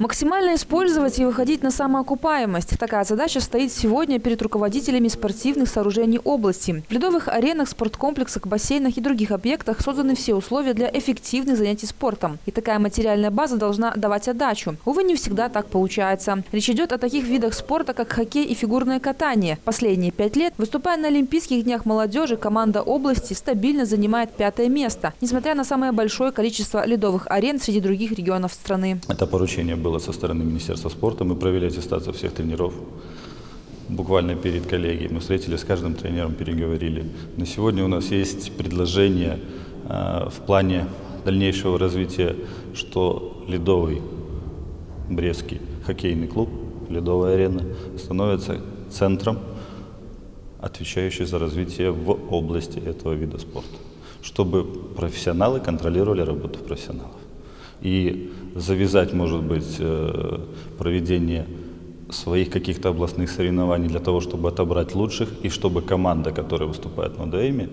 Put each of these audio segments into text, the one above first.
Максимально использовать и выходить на самоокупаемость. Такая задача стоит сегодня перед руководителями спортивных сооружений области. В ледовых аренах, спорткомплексах, бассейнах и других объектах созданы все условия для эффективных занятий спортом. И такая материальная база должна давать отдачу. Увы, не всегда так получается. Речь идет о таких видах спорта, как хоккей и фигурное катание. Последние пять лет, выступая на Олимпийских днях молодежи, команда области стабильно занимает пятое место, несмотря на самое большое количество ледовых арен среди других регионов страны. Это поручение было было со стороны Министерства спорта. Мы провели аттестацию всех тренеров. Буквально перед коллегией мы встретились с каждым тренером, переговорили. На сегодня у нас есть предложение э, в плане дальнейшего развития, что ледовый Брестский хоккейный клуб, ледовая арена, становится центром, отвечающий за развитие в области этого вида спорта, чтобы профессионалы контролировали работу профессионалов и завязать, может быть, э, проведение своих каких-то областных соревнований для того, чтобы отобрать лучших, и чтобы команда, которая выступает на ДАЭМе,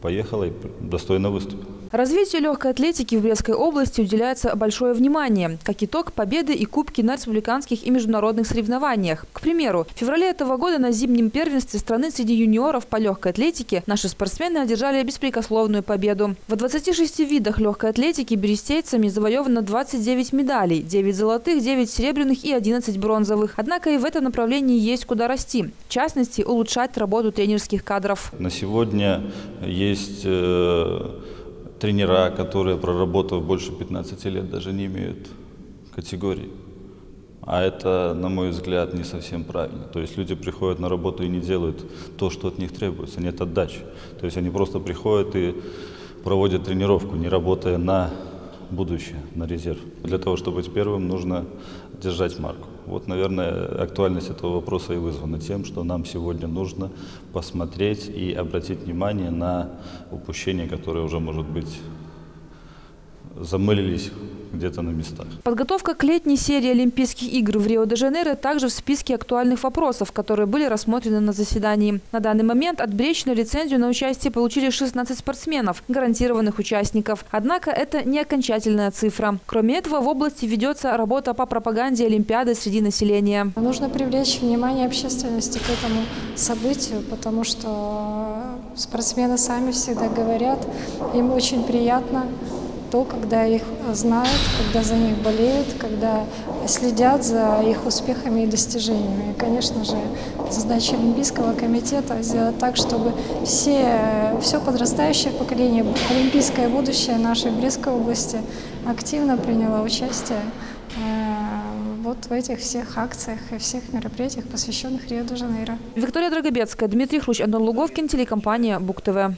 поехала и достойно выступила. Развитию легкой атлетики в Брестской области уделяется большое внимание. Как итог, победы и кубки на республиканских и международных соревнованиях. К примеру, в феврале этого года на зимнем первенстве страны среди юниоров по легкой атлетике наши спортсмены одержали беспрекословную победу. В 26 видах легкой атлетики берестейцами завоевано 29 медалей, 9 золотых, 9 серебряных и 11 бронзовых. Однако и в этом направлении есть куда расти. В частности, улучшать работу тренерских кадров. На сегодня есть э, тренера, которые, проработав больше 15 лет, даже не имеют категории. А это, на мой взгляд, не совсем правильно. То есть люди приходят на работу и не делают то, что от них требуется, нет отдачи. То есть они просто приходят и проводят тренировку, не работая на будущее, на резерв. Для того, чтобы быть первым, нужно держать марку. Вот, наверное, актуальность этого вопроса и вызвана тем, что нам сегодня нужно посмотреть и обратить внимание на упущение, которое уже может быть замылились где-то на местах. Подготовка к летней серии Олимпийских игр в Рио-де-Жанейро также в списке актуальных вопросов, которые были рассмотрены на заседании. На данный момент отбречную лицензию на участие получили 16 спортсменов, гарантированных участников. Однако это не окончательная цифра. Кроме этого, в области ведется работа по пропаганде Олимпиады среди населения. Нужно привлечь внимание общественности к этому событию, потому что спортсмены сами всегда говорят, им очень приятно то, когда их знают, когда за них болеют, когда следят за их успехами и достижениями. И, конечно же, задача Олимпийского комитета сделать так, чтобы все, все подрастающее поколение, олимпийское будущее нашей Брестской области активно приняло участие э, вот в этих всех акциях и всех мероприятиях, посвященных Рио-де-Жанейро. Виктория Драгобецкая, Дмитрий Хрущ, Антон Луговкин, телекомпания Бук-ТВ.